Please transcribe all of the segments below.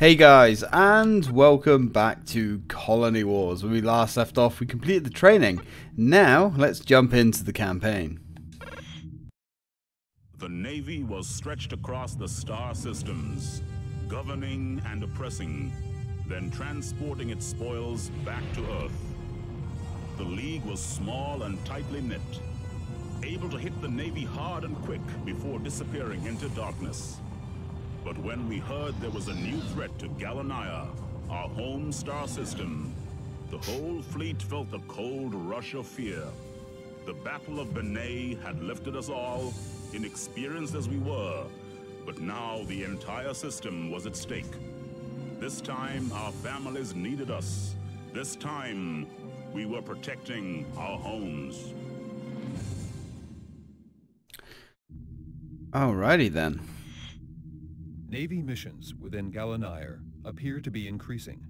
Hey guys, and welcome back to Colony Wars. When we last left off, we completed the training. Now, let's jump into the campaign. The Navy was stretched across the star systems, governing and oppressing, then transporting its spoils back to Earth. The League was small and tightly knit, able to hit the Navy hard and quick before disappearing into darkness. But when we heard there was a new threat to Gallonigher, our home star system, the whole fleet felt the cold rush of fear. The Battle of Benet had lifted us all, inexperienced as we were, but now the entire system was at stake. This time, our families needed us. This time, we were protecting our homes. Alrighty then. Navy missions within Gallonigher appear to be increasing.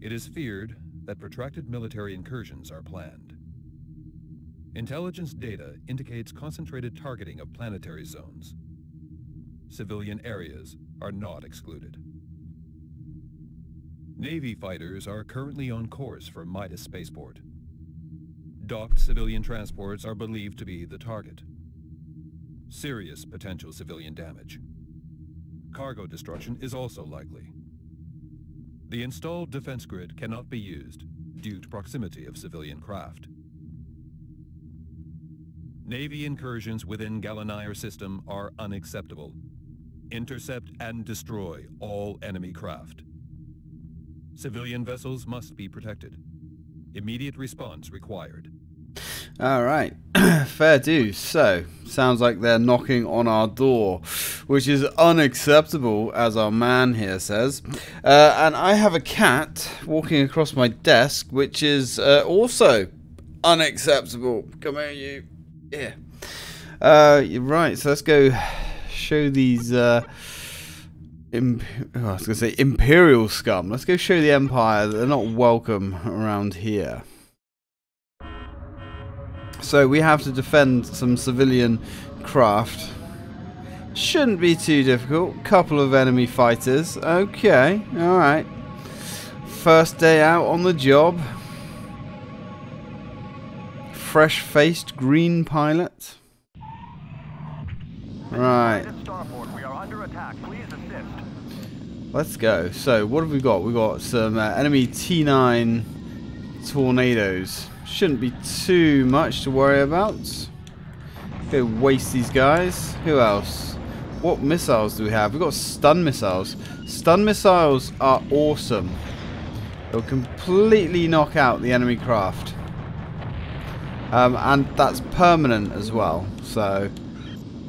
It is feared that protracted military incursions are planned. Intelligence data indicates concentrated targeting of planetary zones. Civilian areas are not excluded. Navy fighters are currently on course for Midas Spaceport. Docked civilian transports are believed to be the target. Serious potential civilian damage. Cargo destruction is also likely. The installed defense grid cannot be used due to proximity of civilian craft. Navy incursions within Gallonigher system are unacceptable. Intercept and destroy all enemy craft. Civilian vessels must be protected. Immediate response required. Alright, fair dues. So, sounds like they're knocking on our door, which is unacceptable, as our man here says. Uh, and I have a cat walking across my desk, which is uh, also unacceptable. Come here, you. Yeah. Uh, right, so let's go show these. Uh, oh, I was going to say Imperial scum. Let's go show the Empire that they're not welcome around here. So we have to defend some civilian craft. Shouldn't be too difficult. Couple of enemy fighters. Okay, alright. First day out on the job. Fresh-faced green pilot. Right. Let's go. So, what have we got? We've got some uh, enemy T9 tornadoes. Shouldn't be too much to worry about. Go waste these guys. Who else? What missiles do we have? We've got stun missiles. Stun missiles are awesome. They'll completely knock out the enemy craft. Um, and that's permanent as well. So,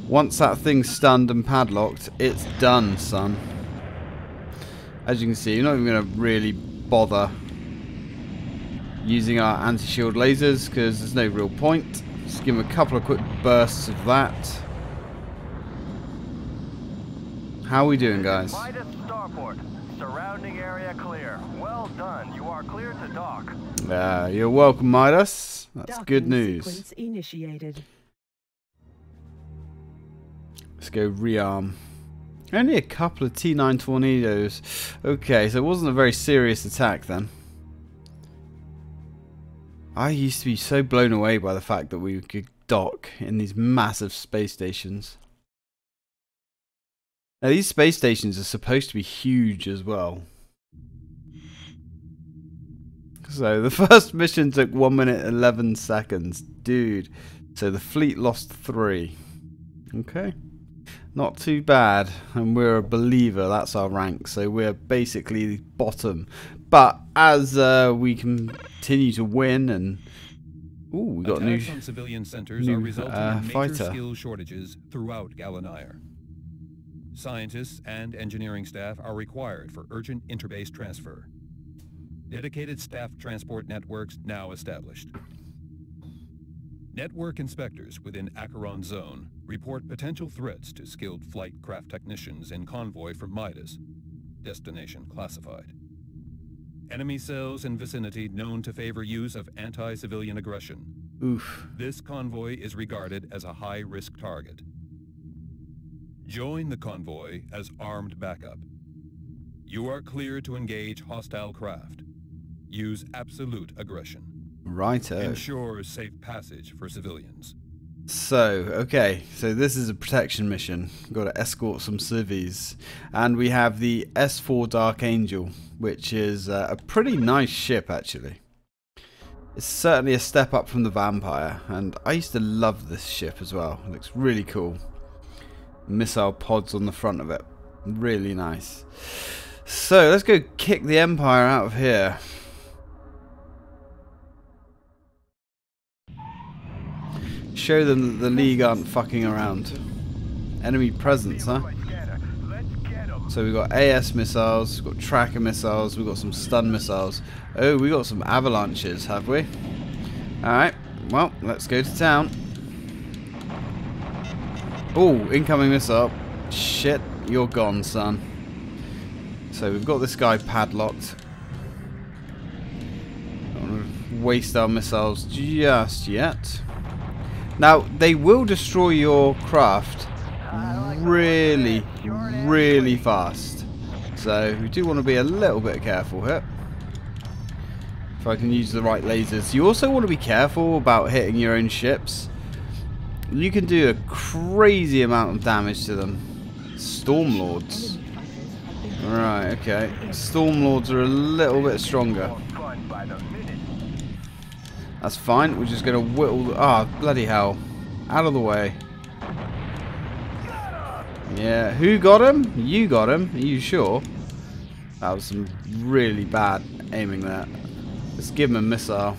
once that thing's stunned and padlocked, it's done, son. As you can see, you're not even going to really bother using our anti-shield lasers because there's no real point. Just give them a couple of quick bursts of that. How are we doing, guys? Starport. Surrounding area clear. Well done. You are clear to dock. Uh, you're welcome, Midas. That's Docking good news. Initiated. Let's go rearm. Only a couple of T9 tornadoes. Okay, so it wasn't a very serious attack then. I used to be so blown away by the fact that we could dock in these massive space stations. Now these space stations are supposed to be huge as well. So the first mission took 1 minute 11 seconds. Dude. So the fleet lost 3. Okay. Not too bad. And we're a believer. That's our rank. So we're basically bottom. But as uh, we continue to win and Ooh, we got Attacks new civilian centers new, are resulting uh, in major fighter. skill shortages throughout. Scientists and engineering staff are required for urgent interbase transfer. Dedicated staff transport networks now established. Network inspectors within Acheron Zone report potential threats to skilled flight craft technicians in convoy from Midas. Destination classified. Enemy cells in vicinity known to favor use of anti-civilian aggression. Oof. This convoy is regarded as a high-risk target. Join the convoy as armed backup. You are clear to engage hostile craft. Use absolute aggression. Righto. Ensure safe passage for civilians. So, okay, so this is a protection mission. Got to escort some civvies. And we have the S4 Dark Angel, which is uh, a pretty nice ship, actually. It's certainly a step up from the Vampire, and I used to love this ship as well. It looks really cool. Missile pods on the front of it. Really nice. So, let's go kick the Empire out of here. Show them that the League aren't fucking around. Enemy presence, huh? So we've got AS missiles, we've got tracker missiles, we've got some stun missiles. Oh, we got some avalanches, have we? Alright, well, let's go to town. Oh, incoming missile. Shit, you're gone, son. So we've got this guy padlocked. Don't want to waste our missiles just yet. Now, they will destroy your craft really, really fast. So, we do want to be a little bit careful here. If I can use the right lasers. You also want to be careful about hitting your own ships. You can do a crazy amount of damage to them. Stormlords. Right, okay. Stormlords are a little bit stronger. That's fine. We're just going to whittle... Ah, oh, bloody hell. Out of the way. Yeah, who got him? You got him. Are you sure? That was some really bad aiming there. Let's give him a missile.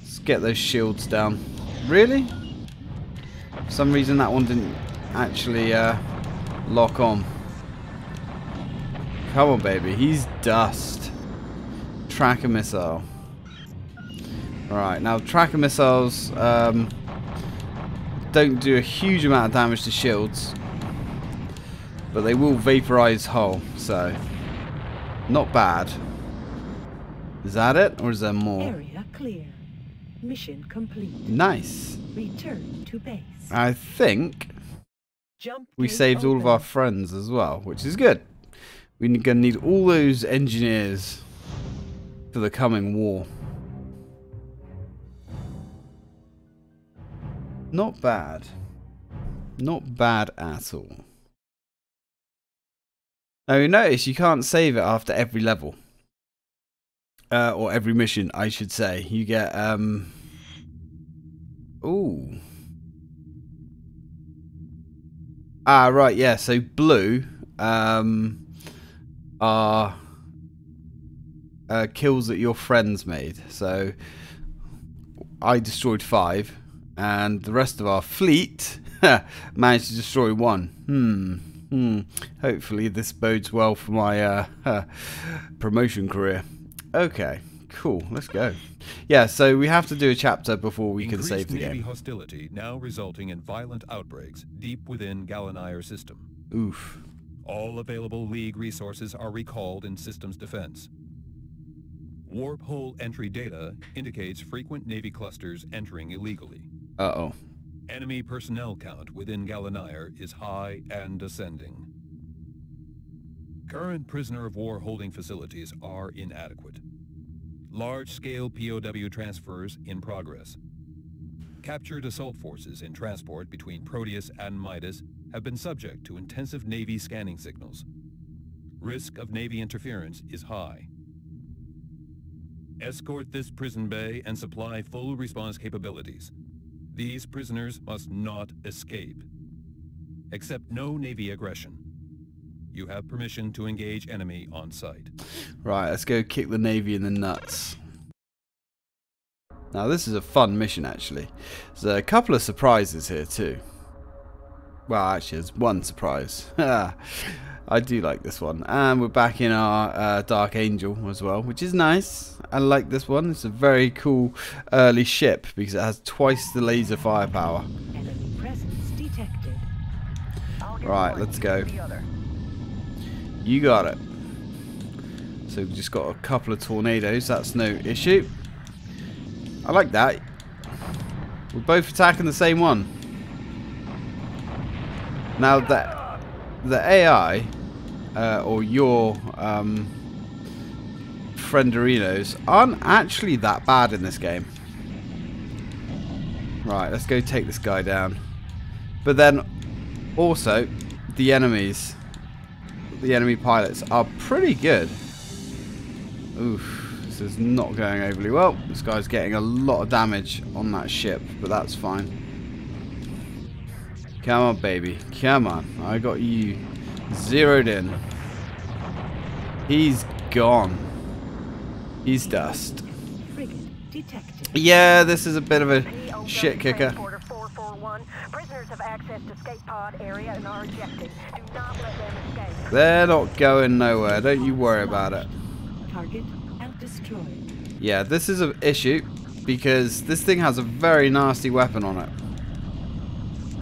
Let's get those shields down. Really? For some reason that one didn't actually uh, lock on. Come on, baby. He's dust. Tracker missile. Alright, now tracker missiles um, don't do a huge amount of damage to shields, but they will vaporize hull, so not bad. Is that it, or is there more? Area clear. Mission complete. Nice. Return to base. I think Jump we saved all of our friends as well, which is good. We're going to need all those engineers for the coming war. Not bad. Not bad at all. Now you notice you can't save it after every level. Uh, or every mission, I should say. You get, um... Ooh. Ah, right, yeah. So blue um, are uh, kills that your friends made. So I destroyed five, and the rest of our fleet managed to destroy one. Hmm. Hmm. Hopefully this bodes well for my uh, promotion career. Okay. Cool. Let's go. Yeah. So we have to do a chapter before we Increased can save the Navy game. hostility now resulting in violent outbreaks deep within Gallonigher system. Oof. All available League resources are recalled in systems defense. Warp hole entry data indicates frequent Navy clusters entering illegally. Uh oh. Enemy personnel count within Gallonigher is high and ascending. Current prisoner of war holding facilities are inadequate. Large-scale POW transfers in progress. Captured assault forces in transport between Proteus and Midas have been subject to intensive Navy scanning signals. Risk of Navy interference is high. Escort this prison bay and supply full response capabilities. These prisoners must not escape. Accept no Navy aggression. You have permission to engage enemy on site. Right, let's go kick the Navy in the nuts. Now, this is a fun mission, actually. There's a couple of surprises here, too. Well, actually, there's one surprise. I do like this one. And we're back in our uh, Dark Angel as well, which is nice. I like this one. It's a very cool early ship because it has twice the laser firepower. Enemy presence detected. Right, let's go. You got it. So we've just got a couple of tornadoes. That's no issue. I like that. We're both attacking the same one. Now that the AI uh, or your um, frienderinos aren't actually that bad in this game. Right, let's go take this guy down. But then, also, the enemies, the enemy pilots are pretty good. Oof, this is not going overly well. This guy's getting a lot of damage on that ship, but that's fine. Come on, baby. Come on. I got you zeroed in. He's gone. He's dust. Yeah, this is a bit of a shit kicker. Transporter 441. Prisoners have access to escape pod area and are ejected. Do not let them escape. They're not going nowhere. Don't you worry about it. Target and destroyed. Yeah, this is an issue because this thing has a very nasty weapon on it.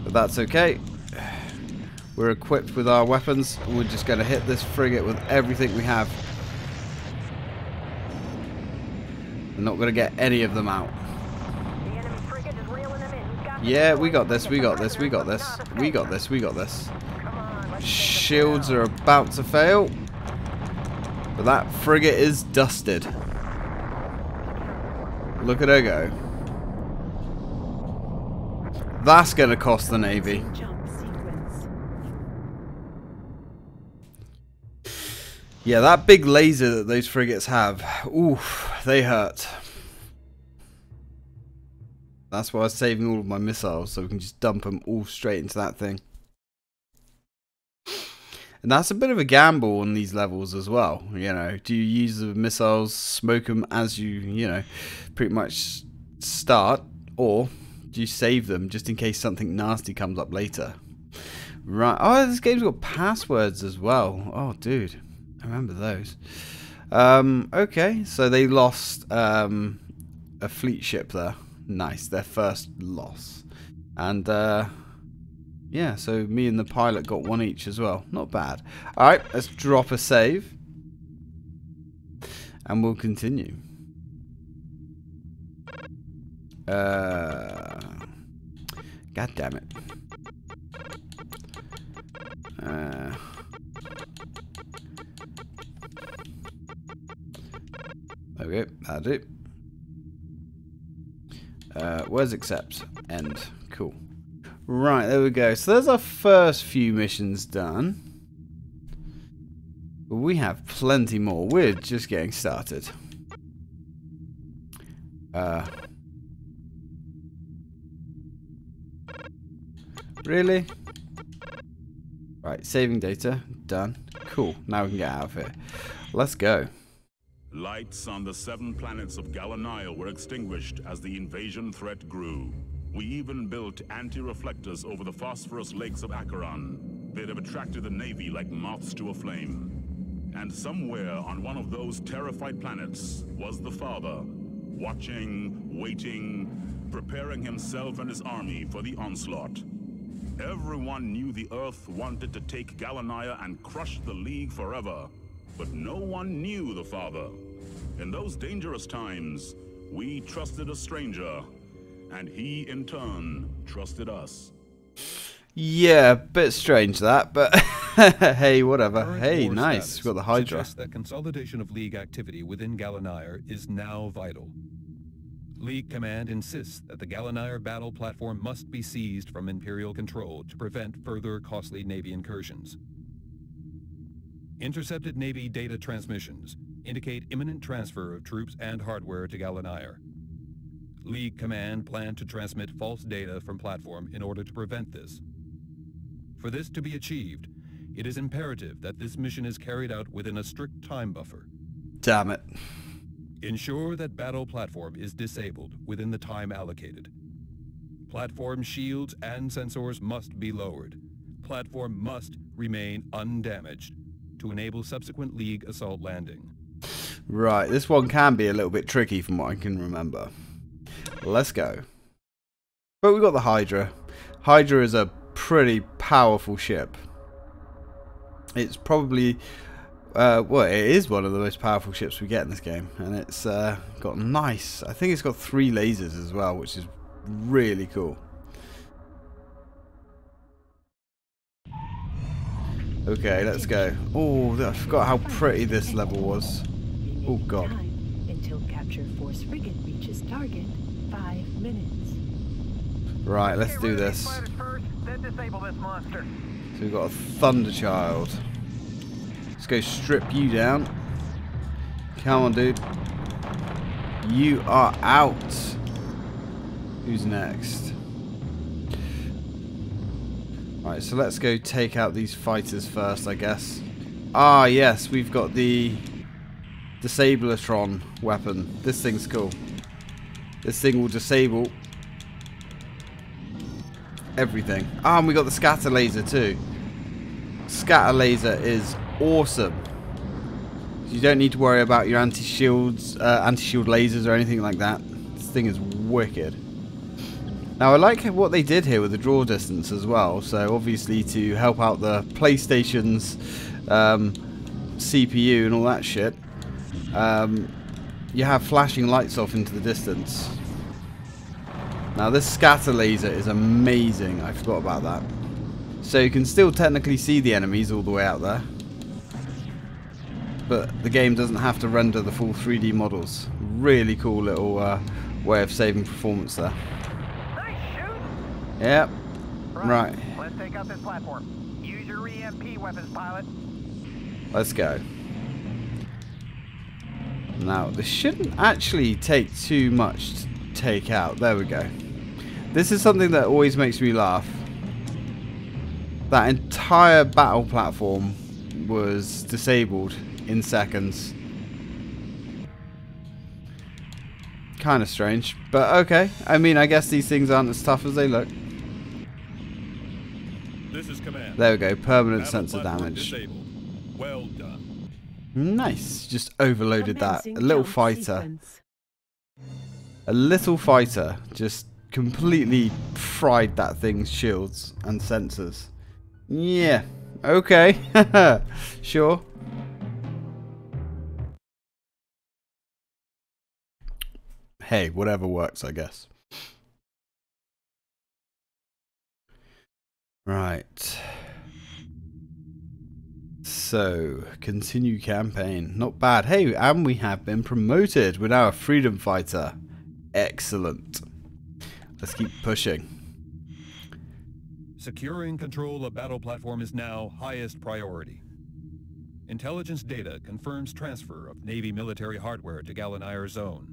But that's okay. We're equipped with our weapons. and We're just going to hit this frigate with everything we have. We're not going to get any of them out. The enemy frigate is reeling them in. You've got to Yeah, we got this, we got this, we got this. We got this, we got this. Shields are about to fail. But that frigate is dusted. Look at her go. That's going to cost the Navy. Yeah, that big laser that those frigates have, oof, they hurt. That's why I was saving all of my missiles, so we can just dump them all straight into that thing. And that's a bit of a gamble on these levels as well. You know, do you use the missiles, smoke them as you, you know, pretty much start, or do you save them just in case something nasty comes up later? Right. Oh, this game's got passwords as well. Oh, dude. I remember those. Um, okay, so they lost um, a fleet ship there. Nice, their first loss. And uh, yeah, so me and the pilot got one each as well. Not bad. Alright, let's drop a save. And we'll continue. Uh, God damn it. Uh, okay, that'll do. Uh, where's accept? End. Cool. Right, there we go. So there's our first few missions done. We have plenty more. We're just getting started. Uh, really? Right, saving data. Done. Cool. Now we can get out of here. Let's go. Lights on the seven planets of Gallonigher were extinguished as the invasion threat grew. We even built anti-reflectors over the phosphorus lakes of Acheron. They'd have attracted the Navy like moths to a flame. And somewhere on one of those terrified planets was the Father, watching, waiting, preparing himself and his army for the onslaught. Everyone knew the Earth wanted to take Gallonigher and crush the League forever, but no one knew the Father. In those dangerous times, we trusted a stranger, and he in turn trusted us. Yeah, a bit strange that, but hey, whatever. Current Hey, nice. We've got the Hydra. suggests that consolidation of League activity within Gallonigher is now vital. League Command insists that the Gallonigher battle platform must be seized from Imperial control to prevent further costly Navy incursions. Intercepted Navy data transmissions indicate imminent transfer of troops and hardware to Gallonigher. League Command plan to transmit false data from platform in order to prevent this. For this to be achieved, it is imperative that this mission is carried out within a strict time buffer. Damn it. Ensure that battle platform is disabled within the time allocated. Platform shields and sensors must be lowered. Platform must remain undamaged to enable subsequent League assault landing. Right, this one can be a little bit tricky from what I can remember. Let's go. But we've got the Hydra. Hydra is a pretty powerful ship. It's probably, uh, well, it is one of the most powerful ships we get in this game. And it's uh, got nice, I think it's got three lasers as well, which is really cool. Okay, let's go. Oh, I forgot how pretty this level was. Oh, God. Time until capture force frigate reaches target. Five minutes. Right, let's do rid of these this. fighters first, then disable this monster. So we've got a Thunder Child. Let's go strip you down. Come on, dude. You are out. Who's next? Right, so let's go take out these fighters first, I guess. Ah, yes, we've got the Disabletron weapon. This thing's cool. This thing will disable everything. Ah, and we got the scatter laser too. Scatter laser is awesome. You don't need to worry about your anti-shields, uh, anti-shield lasers or anything like that. This thing is wicked. Now I like what they did here with the draw distance as well. So obviously to help out the PlayStation's um, CPU and all that shit, um, you have flashing lights off into the distance. Now this scatter laser is amazing. I forgot about that. So you can still technically see the enemies all the way out there. But the game doesn't have to render the full 3D models. Really cool little uh, way of saving performance there. Nice shoot! Yep. Right. Let's take out this platform. Use your EMP weapons, pilot. Let's go. Now, this shouldn't actually take too much to take out. There we go. This is something that always makes me laugh. That entire battle platform was disabled in seconds. Kind of strange, but okay. I mean, I guess these things aren't as tough as they look. This is command. There we go, permanent Battle sensor damage. Disabled. Well done. Nice, just overloaded that. A little fighter. sequence. A little fighter just completely fried that thing's shields and sensors. Yeah, okay, sure. Hey, whatever works, I guess. Right. So, continue campaign. Not bad. Hey, and we have been promoted. We're now a freedom fighter. Excellent. Let's keep pushing. Securing control of battle platform is now highest priority. Intelligence data confirms transfer of Navy military hardware to Gallonigher Zone.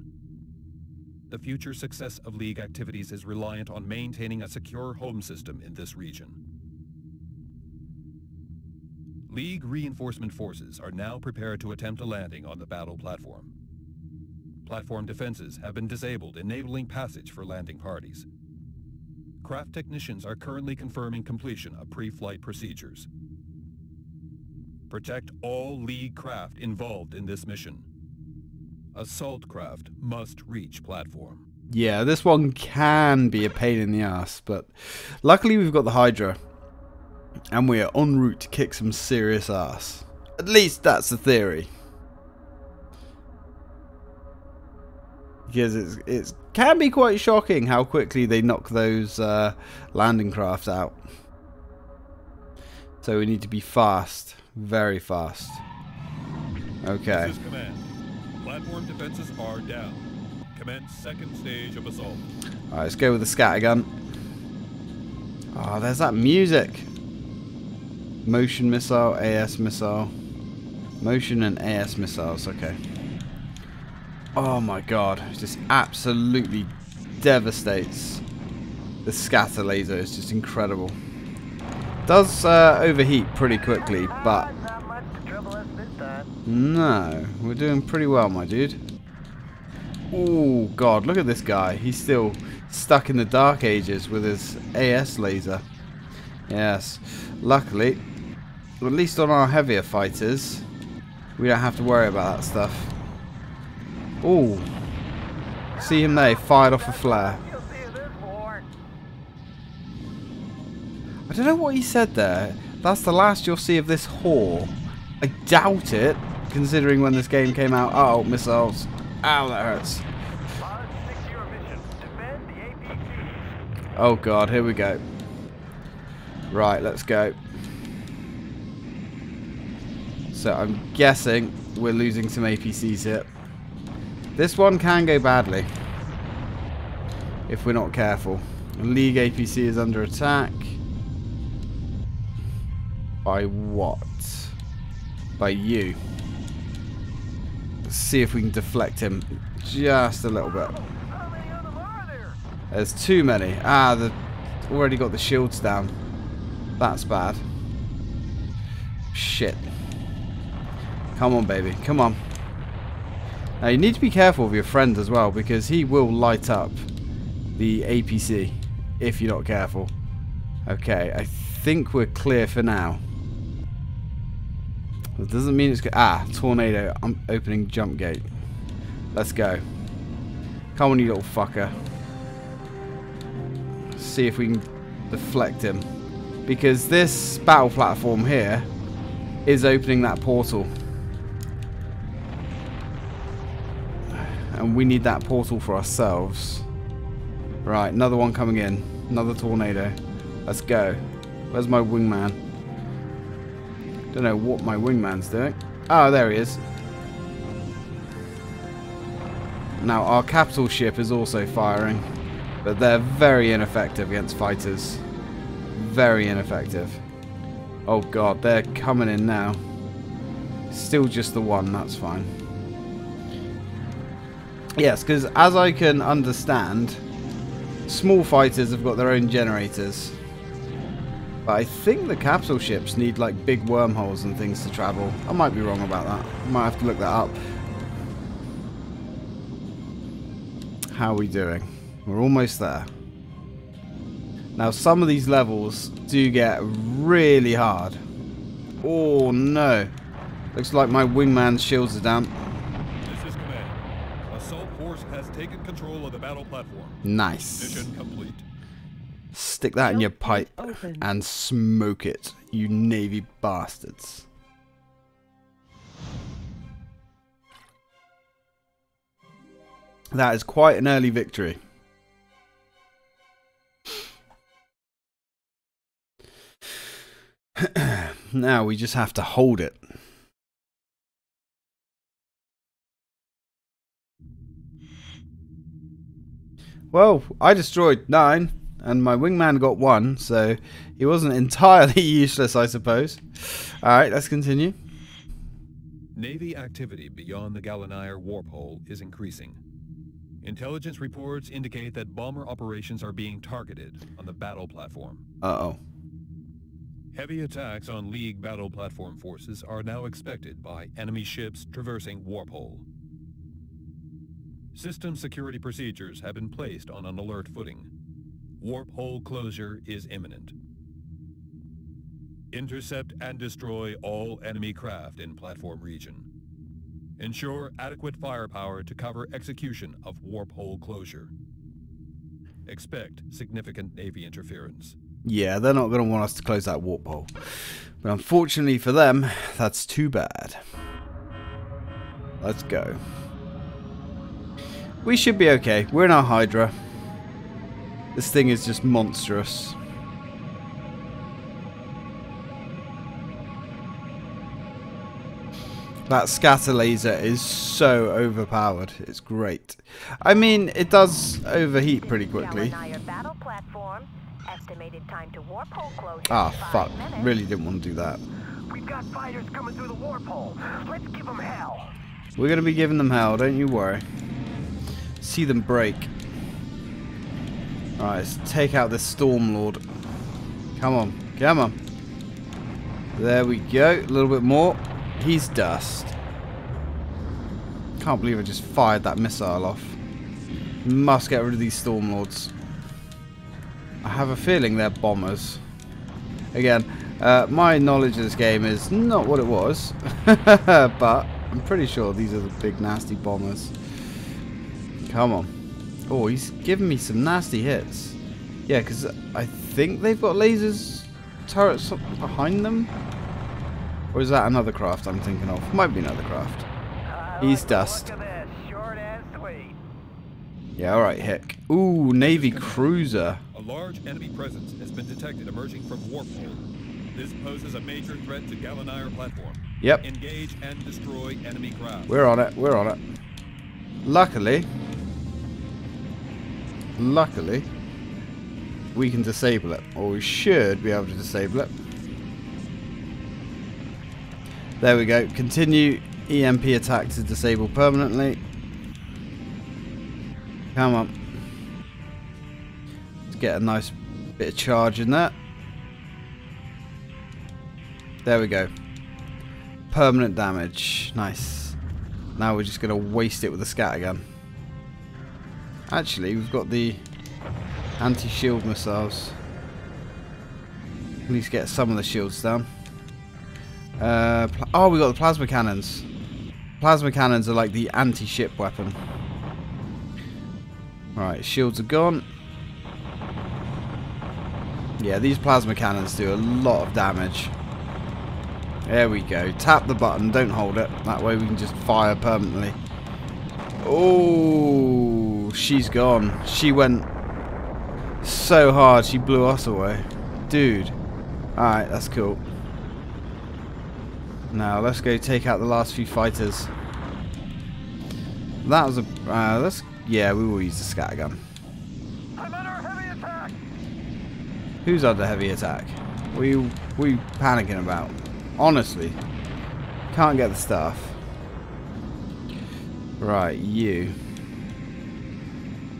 The future success of League activities is reliant on maintaining a secure home system in this region. League reinforcement forces are now prepared to attempt a landing on the battle platform. Platform defenses have been disabled, enabling passage for landing parties. Craft technicians are currently confirming completion of pre-flight procedures. Protect all League craft involved in this mission. Assault craft must reach platform. Yeah, this one can be a pain in the ass, but luckily we've got the Hydra. And we are en route to kick some serious ass. At least that's the theory. Because it's, it can be quite shocking how quickly they knock those uh, landing craft out. So we need to be fast. Very fast. Okay. This is command. Platform defenses are down. Commence second stage of assault. Alright, let's go with the scattergun. Oh, there's that music. Motion missile, AS missile. Motion and AS missiles, okay. Oh my god, just absolutely devastates. The scatter laser It's just incredible. Does uh, overheat pretty quickly, but no, we're doing pretty well, my dude. Oh god, look at this guy. He's still stuck in the dark ages with his AS laser. Yes. Luckily, at least on our heavier fighters, we don't have to worry about that stuff. Oh. See him there, fired off a flare. I don't know what he said there. That's the last you'll see of this whore. I doubt it, considering when this game came out. Oh, missiles. Ow, that hurts. Oh god, here we go. Right, let's go. So I'm guessing we're losing some APCs here. This one can go badly. If we're not careful. League APC is under attack. By what? By you. Let's see if we can deflect him just a little bit. There's too many. Ah, the already got the shields down. That's bad. Shit. Come on, baby. Come on. Now, you need to be careful with your friend as well, because he will light up the APC if you're not careful. Okay, I think we're clear for now. That doesn't mean it's. Ah, tornado. I'm opening jump gate. Let's go. Come on, you little fucker. See if we can deflect him. Because this battle platform here is opening that portal. And we need that portal for ourselves. Right, another one coming in. Another tornado. Let's go. Where's my wingman? Don't know what my wingman's doing. Oh, there he is. Now, our capital ship is also firing. But they're very ineffective against fighters. Very ineffective. Oh god, they're coming in now. Still just the one, that's fine. Yes, because as I can understand, small fighters have got their own generators. But I think the capital ships need like big wormholes and things to travel. I might be wrong about that. I might have to look that up. How are we doing? We're almost there. Now some of these levels do get really hard. Oh no. Looks like my wingman's shields are down. This is command. Assault force has taken control of the battle platform. Nice. Mission complete. Stick that in your pipe open. and smoke it, you navy bastards. That is quite an early victory. now we just have to hold it. Well, I destroyed nine, and my wingman got one, so he wasn't entirely useless, I suppose. Alright, let's continue. Navy activity beyond the Gallonigher warp hole is increasing. Intelligence reports indicate that bomber operations are being targeted on the battle platform. Uh-oh. Heavy attacks on League battle platform forces are now expected by enemy ships traversing warp hole. System security procedures have been placed on an alert footing. Warp hole closure is imminent. Intercept and destroy all enemy craft in platform region. Ensure adequate firepower to cover execution of warp hole closure. Expect significant Navy interference. Yeah, they're not going to want us to close that warp hole. But unfortunately for them, that's too bad. Let's go. We should be okay. We're in our Hydra. This thing is just monstrous. That scatter laser is so overpowered. It's great. I mean, it does overheat pretty quickly. Gallonigher battle platform. Estimated time to warp hole closure. Ah, five fuck. minutes. Really didn't want to do that. We've got fighters coming through the warp hole. Let's give them hell. We're going to be giving them hell, don't you worry. See them break. Alright, let's take out this Storm Lord. Come on, come on. There we go, a little bit more. He's dust. Can't believe I just fired that missile off. Must get rid of these Storm Lords. I have a feeling they're bombers. Again, uh, my knowledge of this game is not what it was, but I'm pretty sure these are the big nasty bombers. Come on. Oh, he's giving me some nasty hits. Yeah, because I think they've got lasers turrets behind them. Or is that another craft I'm thinking of? Might be another craft. He's dust. Look of this. Short and sweet. Yeah, alright, heck. Ooh, Navy cruiser. A large enemy presence has been detected emerging from warp hole. This poses a major threat to Gallonigher platform. Yep. Engage and destroy enemy craft. We're on it. We're on it. Luckily, luckily, we can disable it, or we should be able to disable it. There we go. Continue EMP attack to disable permanently. Come on. Let's get a nice bit of charge in that. There we go. Permanent damage. Nice. Now we're just going to waste it with a scattergun. Actually, we've got the anti-shield missiles. At least get some of the shields down. Uh, oh, we got the plasma cannons. Plasma cannons are like the anti-ship weapon. Right, shields are gone. Yeah, these plasma cannons do a lot of damage. There we go. Tap the button, don't hold it. That way we can just fire permanently. Oh, she's gone. She went so hard, she blew us away. Dude. Alright, that's cool. Now, let's go take out the last few fighters. That was a... Uh, let's... Yeah, we will use the scattergun. I'm under heavy attack! Who's under heavy attack? What are you, what are you panicking about? Honestly. Can't get the stuff. Right, you.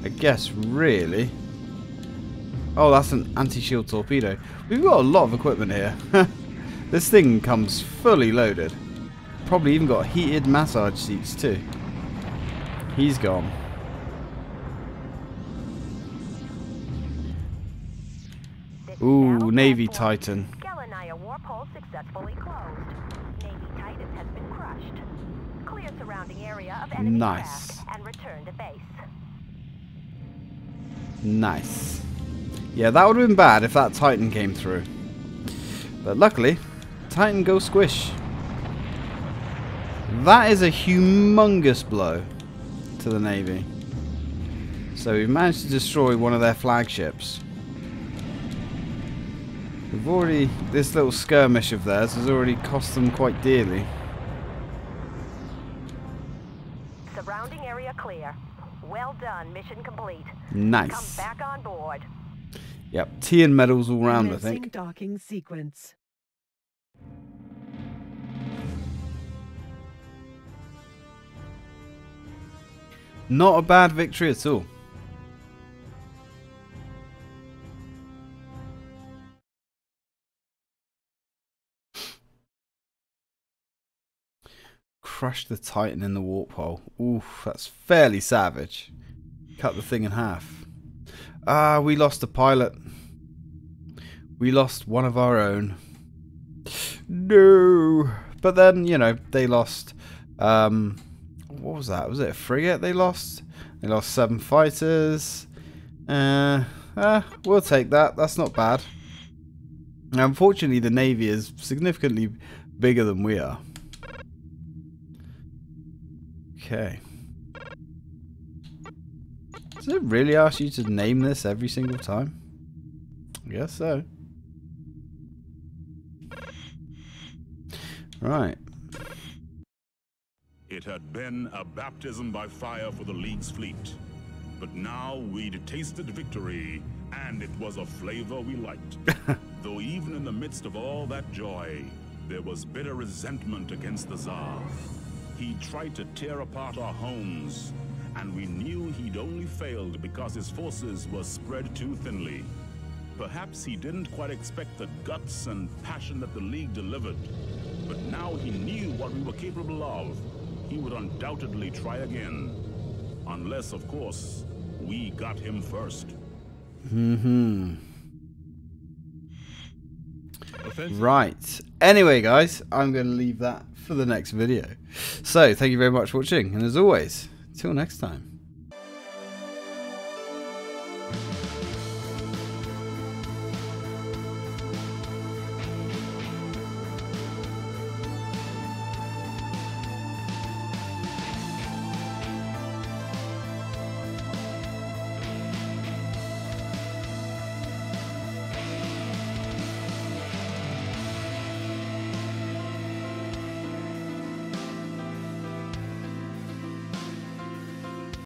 I guess, really... Oh, that's an anti-shield torpedo. We've got a lot of equipment here. this thing comes fully loaded. Probably even got heated massage seats too. He's gone. Ooh, Navy Titan. Gallonigher warp hole successfully closed. Navy Titan has been crushed. Clear surrounding area of enemy Nice. and return to base. Nice. Yeah, that would have been bad if that Titan came through. But luckily, Titan go squish. That is a humongous blow to the Navy. So we've managed to destroy one of their flagships. We've already, this little skirmish of theirs has already cost them quite dearly. Surrounding area clear. Well done, mission complete. Nice. Come back on board. Yep, tea and medals all round, I think. docking sequence. Not a bad victory at all. Crush the Titan in the warp hole. Oof, that's fairly savage. Cut the thing in half. Ah, we lost a pilot. We lost one of our own. No. But then, you know, they lost um what was that? Was it a frigate they lost? They lost seven fighters. Uh, uh we'll take that. That's not bad. Now, unfortunately, the navy is significantly bigger than we are. Okay. Does it really ask you to name this every single time? I guess so. Right. It had been a baptism by fire for the League's fleet. But now we'd tasted victory, and it was a flavor we liked. Though even in the midst of all that joy, there was bitter resentment against the Tsar. He tried to tear apart our homes, and we knew he'd only failed because his forces were spread too thinly. Perhaps he didn't quite expect the guts and passion that the League delivered, but now he knew what we were capable of. He would undoubtedly try again. Unless, of course, we got him first. Mm-hmm. Offensive Right. Anyway, guys, I'm going to leave that for the next video. So, thank you very much for watching, and as always, till next time.